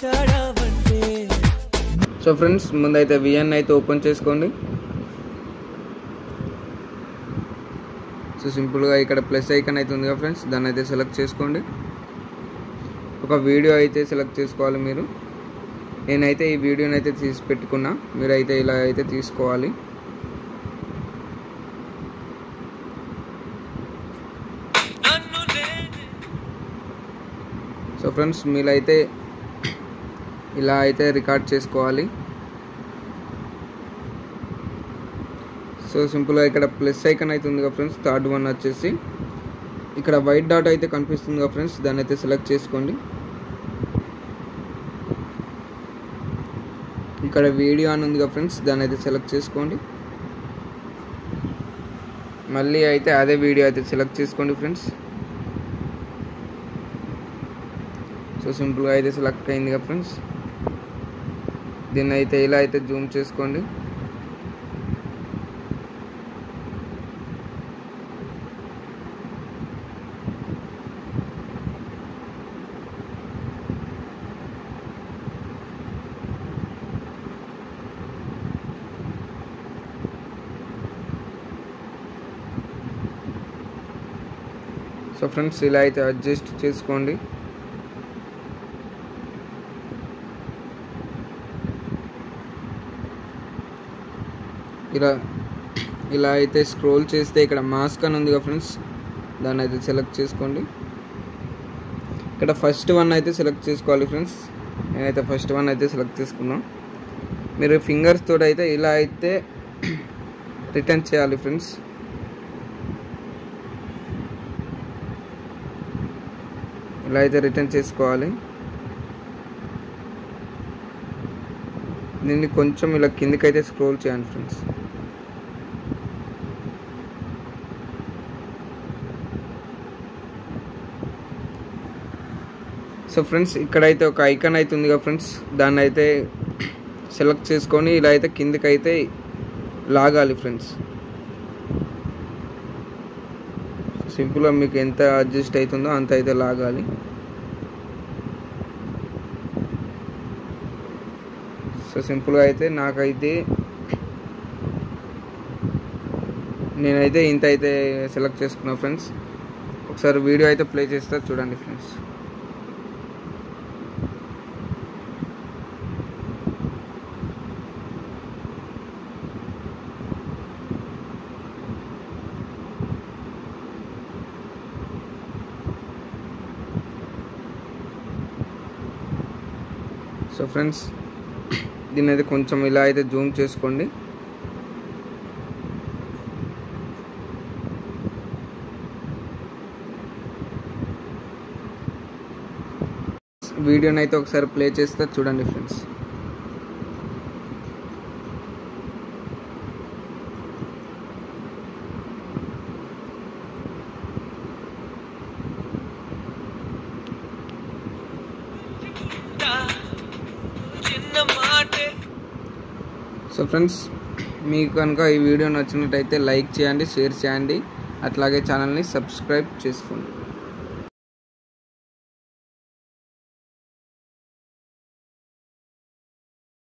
మాట్లాడావంటే so friends ముందైతే VN అయితే open చేసుకోండి. సో సింపుల్గా ఇక్కడ ప్లస్ ఐకన్ అయితే ఉంది కదా ఫ్రెండ్స్ దాన్ని అయితే సెలెక్ట్ చేసుకోండి. ఒక వీడియో అయితే సెలెక్ట్ చేసుకోవాలి మీరు. నేనైతే ఈ వీడియోని అయితే తీసి పెట్టుకున్నా మీరైతే ఇలా అయితే తీసుకోవాలి. సో ఫ్రెండ్స్ మీరైతే ఇలా అయితే రికార్డ్ చేసుకోవాలి. సో సింపుల్గా ఇక్కడ ప్లస్ ఐకన్ అయితే ఉంది కదా ఫ్రెండ్స్ థర్డ్ వన్ వచ్చేసి ఇక్కడ వైట్ డాట్ అయితే కనిపిస్తుంది కదా ఫ్రెండ్స్ దాన్ని అయితే సెలెక్ట్ చేసుకోండి. ఇక్కడ వీడియో అని ఉంది కదా ఫ్రెండ్స్ దాన్ని అయితే సెలెక్ట్ చేసుకోండి. మళ్ళీ అయితే అదే వీడియో అయితే సెలెక్ట్ చేసుకోండి ఫ్రెండ్స్ సో సింపుల్గా అయితే సెలెక్ట్ అయింది కదా ఫ్రెండ్స్ దీన్ని అయితే ఇలా అయితే జూమ్ చేసుకోండి. సో ఫ్రెండ్స్ ఇలా అయితే అడ్జస్ట్ చేసుకోండి. ఇలా ఇలా అయితే స్క్రోల్ చేస్తే ఇక్కడ మాస్క్ అని ఉంది కదా ఫ్రెండ్స్ దాన్ని అయితే సెలెక్ట్ చేసుకోండి. ఇక్కడ ఫస్ట్ వన్ అయితే సెలెక్ట్ చేసుకోవాలి ఫ్రెండ్స్ నేనైతే ఫస్ట్ వన్ అయితే సెలెక్ట్ చేసుకున్నాను మీరు ఫింగర్స్ తోటి అయితే ఇలా అయితే రిటర్న్ చేయాలి ఫ్రెండ్స్ ఇలా అయితే రిటర్న్ చేసుకోవాలి. దీన్ని కొంచెం ఇలా కిందకి అయితే స్క్రోల్ చేయండి ఫ్రెండ్స్ సో ఫ్రెండ్స్ ఇక్కడైతే ఒక ఐకాన్ అయితే ఉంది కదా ఫ్రెండ్స్ దాన్ని అయితే సెలెక్ట్ చేసుకొని ఇలా అయితే కిందకైతే లాగాలి ఫ్రెండ్స్ సింపుల్గా మీకు ఎంత అడ్జస్ట్ అవుతుందో అంత అయితే లాగాలి. సో సింపుల్గా అయితే నాకైతే నేనైతే ఇంత అయితే సెలెక్ట్ చేసుకున్నా ఫ్రెండ్స్ ఒకసారి వీడియో అయితే ప్లే చేస్తా చూడండి ఫ్రెండ్స్ సో ఫ్రెండ్స్ దీన్ని అయితే కొంచెం ఇలా అయితే జూమ్ చేసుకోండి. వీడియోని అయితే ఒకసారి ప్లే చేస్తే చూడండి ఫ్రెండ్స్. సో ఫ్రెండ్స్ మీకు కనుక ఈ వీడియో నచ్చినట్టయితే లైక్ చేయండి షేర్ చేయండి. అట్లాగే ఛానల్ని సబ్స్క్రైబ్ చేసుకోండి.